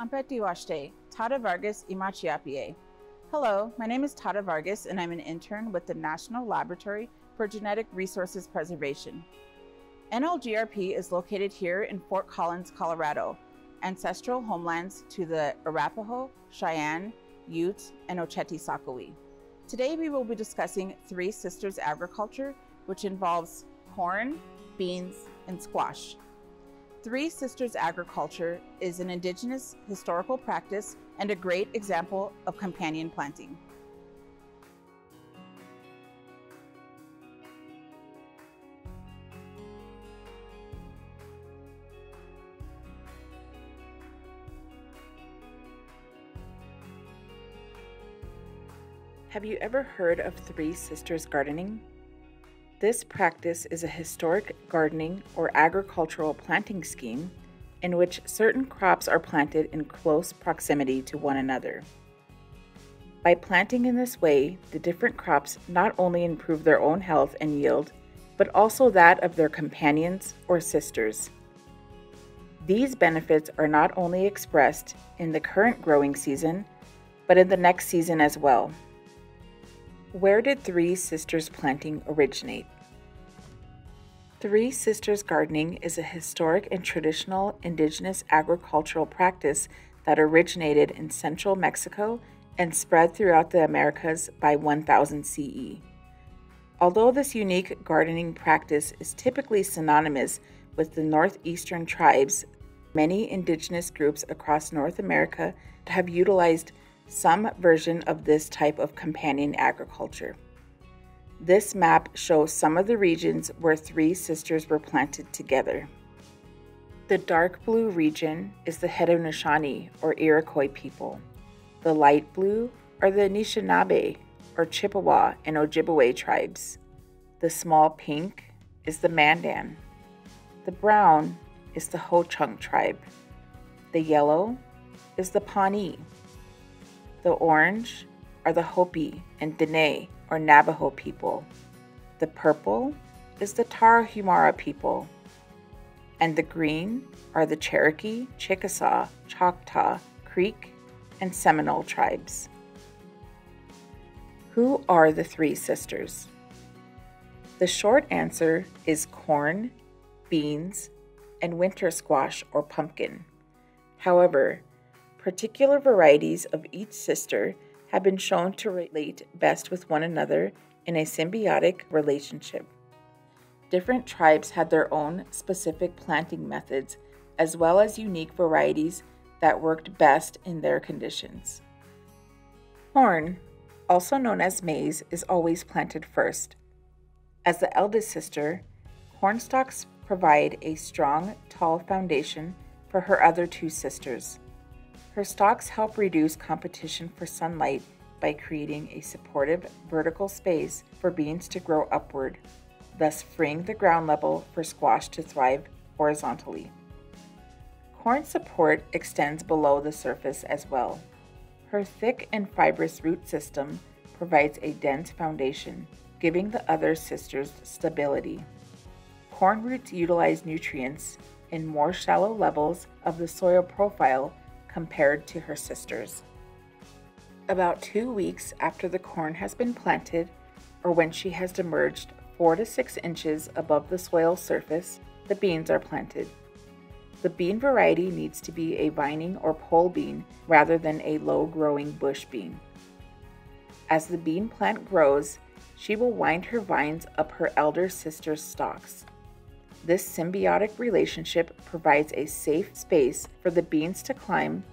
Ampetiwashte, Tata Vargas Imachiapie. Hello, my name is Tata Vargas and I'm an intern with the National Laboratory for Genetic Resources Preservation. NLGRP is located here in Fort Collins, Colorado, ancestral homelands to the Arapaho, Cheyenne, Ute, and Oceti Sakowin. Today we will be discussing Three Sisters agriculture, which involves corn, beans, and squash. Three Sisters agriculture is an indigenous historical practice and a great example of companion planting. Have you ever heard of Three Sisters gardening? This practice is a historic gardening or agricultural planting scheme in which certain crops are planted in close proximity to one another. By planting in this way, the different crops not only improve their own health and yield, but also that of their companions or sisters. These benefits are not only expressed in the current growing season, but in the next season as well. Where did Three Sisters planting originate? Three Sisters gardening is a historic and traditional indigenous agricultural practice that originated in central Mexico and spread throughout the Americas by 1000 CE. Although this unique gardening practice is typically synonymous with the northeastern tribes, many indigenous groups across North America have utilized some version of this type of companion agriculture. This map shows some of the regions where three sisters were planted together. The dark blue region is the Haudenosaunee or Iroquois people. The light blue are the Anishinaabe or Chippewa and Ojibwe tribes. The small pink is the Mandan. The brown is the Ho Chunk tribe. The yellow is the Pawnee. The orange are the Hopi and Dene or Navajo people. The purple is the Tarahumara people. And the green are the Cherokee, Chickasaw, Choctaw, Creek, and Seminole tribes. Who are the three sisters? The short answer is corn, beans, and winter squash or pumpkin. However, Particular varieties of each sister have been shown to relate best with one another in a symbiotic relationship. Different tribes had their own specific planting methods, as well as unique varieties that worked best in their conditions. Corn, also known as maize, is always planted first. As the eldest sister, corn stalks provide a strong, tall foundation for her other two sisters. Her stalks help reduce competition for sunlight by creating a supportive vertical space for beans to grow upward, thus freeing the ground level for squash to thrive horizontally. Corn support extends below the surface as well. Her thick and fibrous root system provides a dense foundation, giving the other sisters stability. Corn roots utilize nutrients in more shallow levels of the soil profile compared to her sisters. About two weeks after the corn has been planted, or when she has emerged four to six inches above the soil surface, the beans are planted. The bean variety needs to be a vining or pole bean rather than a low growing bush bean. As the bean plant grows, she will wind her vines up her elder sister's stalks. This symbiotic relationship provides a safe space for the beans to climb,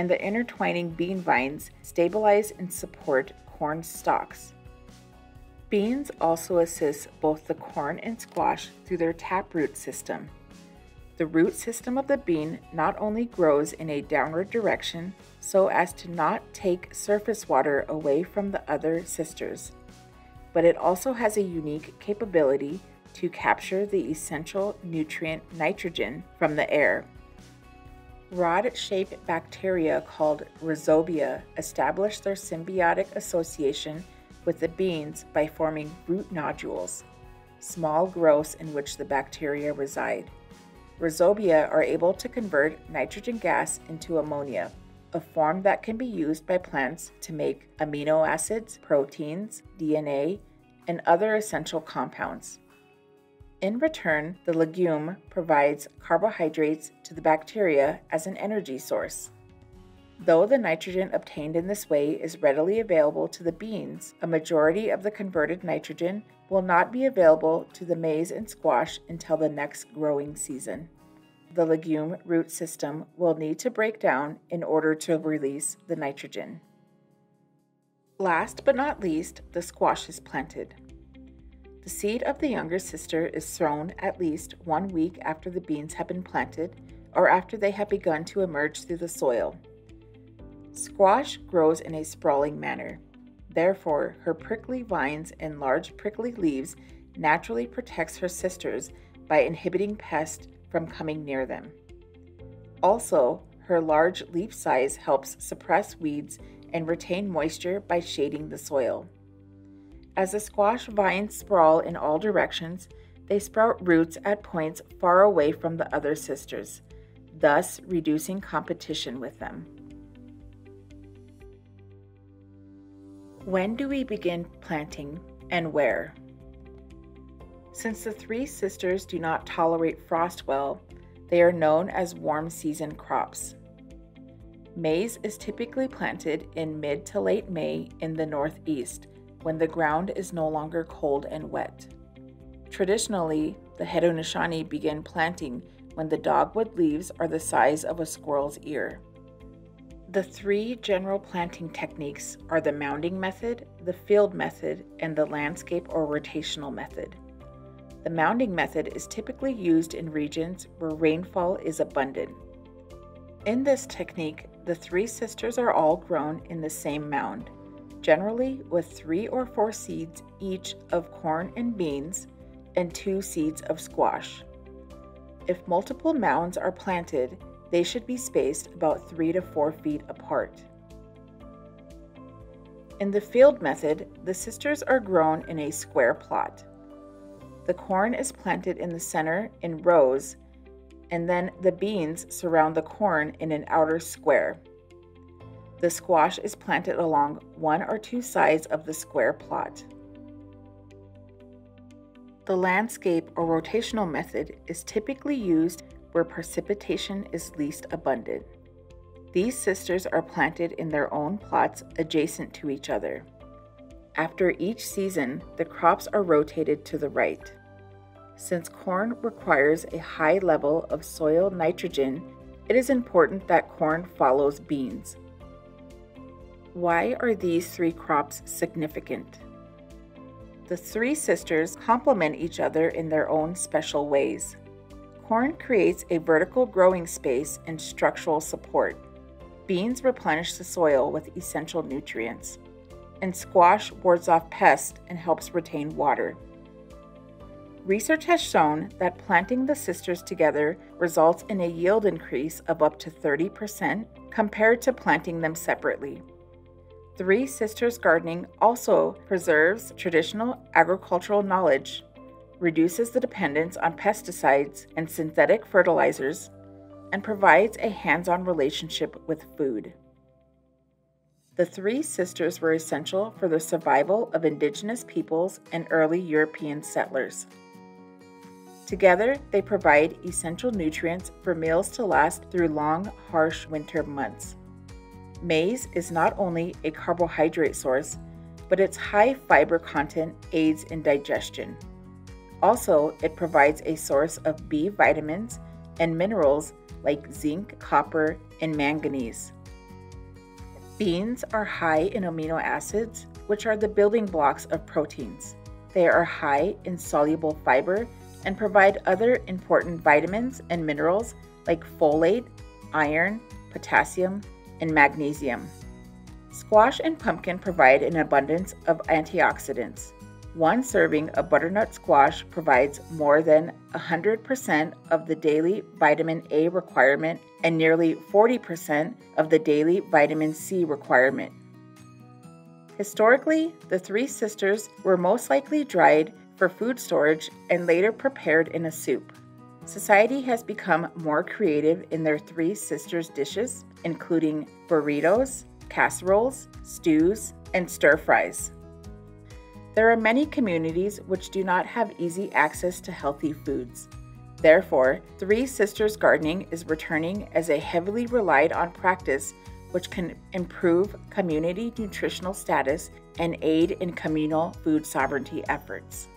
and the intertwining bean vines stabilize and support corn stalks. Beans also assist both the corn and squash through their taproot system. The root system of the bean not only grows in a downward direction so as to not take surface water away from the other sisters, but it also has a unique capability to capture the essential nutrient nitrogen from the air. Rod shaped bacteria called rhizobia establish their symbiotic association with the beans by forming root nodules, small growths in which the bacteria reside. rhizobia are able to convert nitrogen gas into ammonia, a form that can be used by plants to make amino acids, proteins, DNA, and other essential compounds. In return, the legume provides carbohydrates to the bacteria as an energy source. Though the nitrogen obtained in this way is readily available to the beans, a majority of the converted nitrogen will not be available to the maize and squash until the next growing season. The legume root system will need to break down in order to release the nitrogen. Last but not least, the squash is planted. The seed of the younger sister is thrown at least one week after the beans have been planted or after they have begun to emerge through the soil. Squash grows in a sprawling manner. Therefore, her prickly vines and large prickly leaves naturally protects her sisters by inhibiting pests from coming near them. Also, her large leaf size helps suppress weeds and retain moisture by shading the soil. As the squash vines sprawl in all directions, they sprout roots at points far away from the other sisters, thus reducing competition with them. When do we begin planting and where? Since the three sisters do not tolerate frost well, they are known as warm season crops. Maize is typically planted in mid to late May in the northeast when the ground is no longer cold and wet. Traditionally, the Haudenosaunee begin planting when the dogwood leaves are the size of a squirrel's ear. The three general planting techniques are the mounding method, the field method, and the landscape or rotational method. The mounding method is typically used in regions where rainfall is abundant. In this technique, the three sisters are all grown in the same mound generally with three or four seeds each of corn and beans and two seeds of squash. If multiple mounds are planted, they should be spaced about three to four feet apart. In the field method, the sisters are grown in a square plot. The corn is planted in the center in rows, and then the beans surround the corn in an outer square. The squash is planted along one or two sides of the square plot. The landscape or rotational method is typically used where precipitation is least abundant. These sisters are planted in their own plots adjacent to each other. After each season, the crops are rotated to the right. Since corn requires a high level of soil nitrogen, it is important that corn follows beans. Why are these three crops significant? The three sisters complement each other in their own special ways. Corn creates a vertical growing space and structural support. Beans replenish the soil with essential nutrients. And squash wards off pests and helps retain water. Research has shown that planting the sisters together results in a yield increase of up to 30% compared to planting them separately. Three Sisters Gardening also preserves traditional agricultural knowledge, reduces the dependence on pesticides and synthetic fertilizers, and provides a hands on relationship with food. The three sisters were essential for the survival of indigenous peoples and early European settlers. Together, they provide essential nutrients for meals to last through long, harsh winter months. Maize is not only a carbohydrate source, but its high fiber content aids in digestion. Also, it provides a source of B vitamins and minerals like zinc, copper, and manganese. Beans are high in amino acids, which are the building blocks of proteins. They are high in soluble fiber and provide other important vitamins and minerals like folate, iron, potassium, and magnesium. Squash and pumpkin provide an abundance of antioxidants. One serving of butternut squash provides more than 100% of the daily vitamin A requirement and nearly 40% of the daily vitamin C requirement. Historically, the three sisters were most likely dried for food storage and later prepared in a soup. Society has become more creative in their Three Sisters dishes, including burritos, casseroles, stews, and stir fries. There are many communities which do not have easy access to healthy foods. Therefore, Three Sisters Gardening is returning as a heavily relied on practice which can improve community nutritional status and aid in communal food sovereignty efforts.